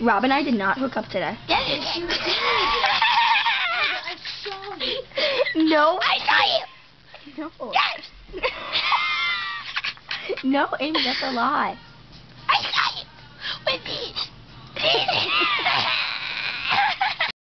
Rob and I did not hook up today. Yes, you did. I saw you. No. I saw you. No. Yes. No, Aimee, that's a lie.